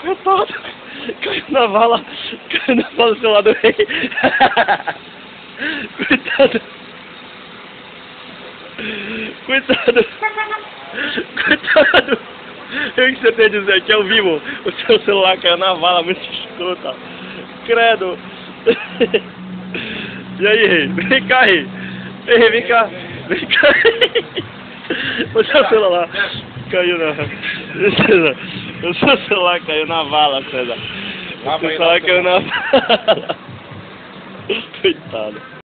Coitado. Caiu na vala. Caiu na vala do seu lado rei. Coitado. Coitado. Coitado. Eu que você tem a dizer que ao vivo o seu celular caiu na vala muito escrota. Credo. E aí, rei? Vem cá, rei. Ei, vem cá. Vem cá. O seu celular caiu na. O seu celular caiu na vala, César. O seu celular caiu na vala. Coitado.